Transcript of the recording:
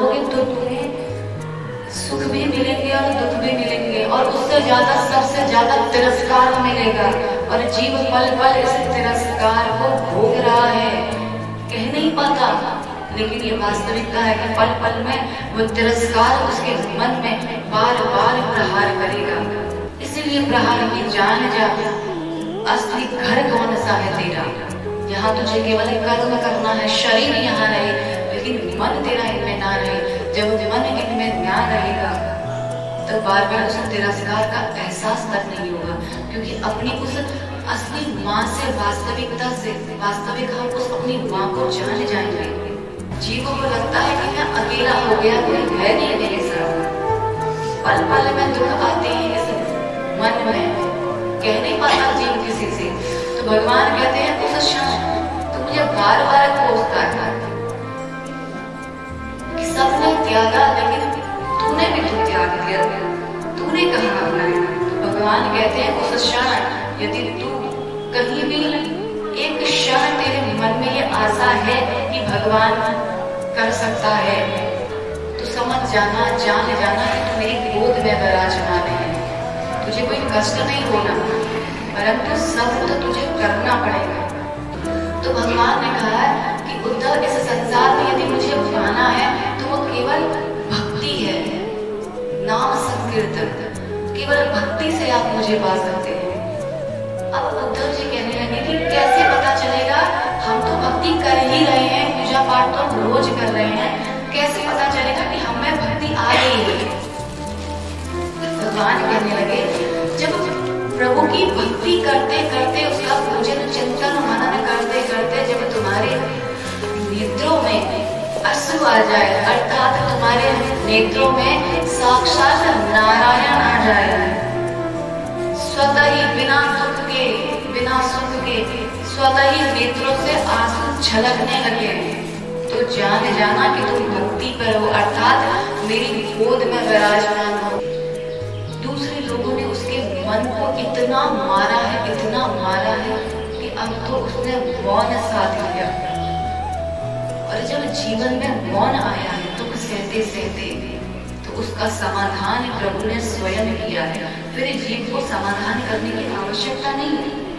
में तुम रहोगे तो तुम्हें सुख भी मिलेंगे और दुख भी मिलेंगे। और उससे ज़्यादा, सबसे ज़्यादा तिरस्कार मिलेगा। और जीव पल पल इस तिरस्कार को भोग रहा है। कह नहीं पाता, लेकिन ये वास्तविकता है कि पल पल में वो तिरस्कार उसके मन में बार बार प्रहार करेगा। इसीलिए प्रहार की जान जा, असली घर कौन सा है तेरा? यहाँ तुझे केवल कर्म करना है, शरीर यहाँ रहे मन तेरा इनमें ना रहे, जब मन इनमें ना रहेगा तो बार बार उस तिरस्कार का एहसास तक नहीं होगा, क्योंकि अपनी उस असली माँ से वास्तविकता से, वास्तविक हम उस अपनी माँ को जान जाएँगे। जीवों को लगता है कि मैं अकेला हो गया, कोई है नहीं मेरे साथ। पल पल में दुख आते हैं इस मन में कह नहीं पाता जीव किसी से। तो भगवान कहते हैं, उस क्षण तो मुझे बार बार भगवान कहते हैं उस क्षण यदि तू कहीं भी एक क्षण तेरे मन में ये आशा है कि भगवान कर सकता है तो समझ जाना, जान जाना कि तू मेरी गोद में विराजमान है। तुझे कोई कष्ट नहीं होना, परंतु सब तो तुझे करना पड़ेगा। तो भगवान ने कहा कि उद्धव इस संसार में केवल भक्ति से आप मुझे पा सकते हैं। अब उद्धव जी कहने लगे कि कैसे पता चलेगा? हम तो भक्ति कर ही रहे हैं, पूजा पाठ तो हम रोज कर रहे हैं। कैसे पता चलेगा कि हमें भक्ति आ गई है? भगवान कहने लगे, जब प्रभु की भक्ति करते करते उसका पूजन चिंतन मनन करते करते जब तुम्हारे नेत्रों में अश्रु आ जाए, अर्थात तुम्हारे नेत्रों में साक्षात नारायण आ जाए स्वतः ही बिना दुख के, बिना सुख के, स्वतः ही नेत्रों से आँसू छलकने लगे। तो जान जाना कि तुम भक्ति करो अर्थात मेरी गोद में विराजमान हो। दूसरे लोगों ने उसके मन को इतना मारा है, इतना मारा है कि अब तो उसने मौन साध लिया। और जब जीवन में मौन आया है सहते सहते तो उसका समाधान प्रभु ने स्वयं किया है। फिर जीव को समाधान करने की आवश्यकता नहीं है।